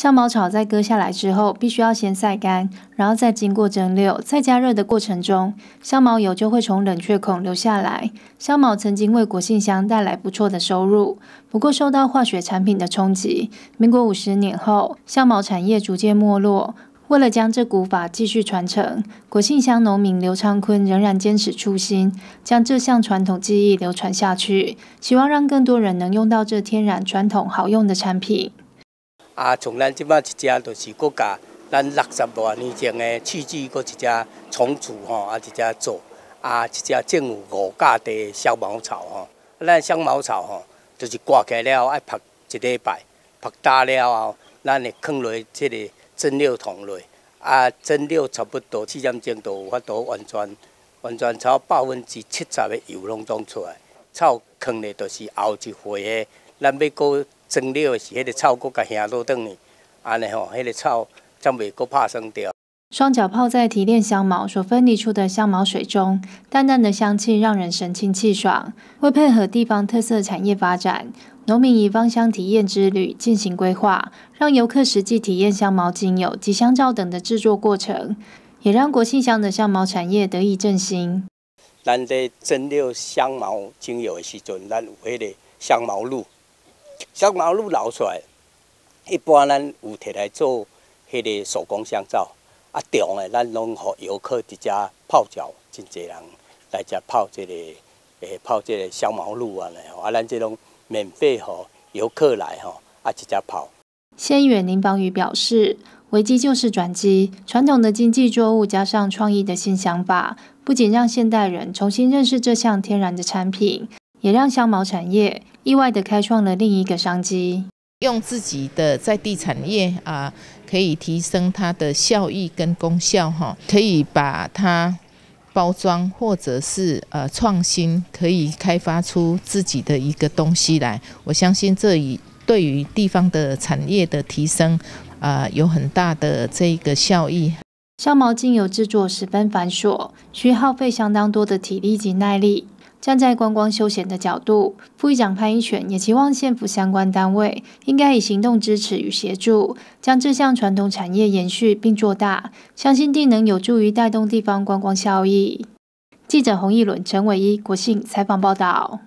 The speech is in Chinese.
香茅草在割下来之后，必须要先晒干，然后再经过蒸馏，在加热的过程中，香茅油就会从冷却孔流下来。香茅曾经为国信香带来不错的收入，不过受到化学产品的冲击，民国五十年后，香茅产业逐渐没落。为了将这古法继续传承，国信乡农民刘昌坤仍然坚持初心，将这项传统技艺流传下去，希望让更多人能用到这天然传统好用的产品。啊，从咱即摆一只就是国家，咱六十多年前的弃置过一只重组吼，啊一只做，啊一只政府五价的香茅草吼，咱香茅草吼，就是刮开了爱曝一礼拜，曝大了后，咱会放落即个。蒸馏桶内，啊，蒸馏差不多四点钟都有法度完全完全超百分之七十的油拢当出来。草坑的都是后一回的，咱要搁蒸馏的是迄个草搁甲下落等呢，安尼吼，迄个草才袂搁拍生掉。双脚泡在提炼香茅所分离出的香茅水中，淡淡的香气让人神清气爽。为配合地方特色产业发展。农民以芳香体验之旅进行规划，让游客实际体验香茅精油及香皂等的制作过程，也让国庆乡的香茅产业得以振兴。咱在蒸馏香茅精油的时阵，咱有迄个香茅露，香茅露捞出来，一般咱有摕来做迄个手工香皂，啊，重的咱拢互游客直接泡脚，真侪人来遮泡这个，诶，泡这个香茅露啊，啊，咱这种。免费吼，游客来吼，啊，直接跑。县议员林邦宇表示，危机就是转机，传统的经济作物加上创意的新想法，不仅让现代人重新认识这项天然的产品，也让香茅产业意外的开创了另一个商机。用自己的在地产业啊，可以提升它的效益跟功效哈，可以把它。包装或者是呃创新，可以开发出自己的一个东西来。我相信这一对于地方的产业的提升，啊有很大的这个效益。香茅精油制作十分繁琐，需耗费相当多的体力及耐力。站在观光休闲的角度，副议长潘一全也期望县府相关单位应该以行动支持与协助，将这项传统产业延续并做大，相信定能有助于带动地方观光效益。记者洪义伦、陈伟一国信采访报道。